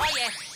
Oh, Oye,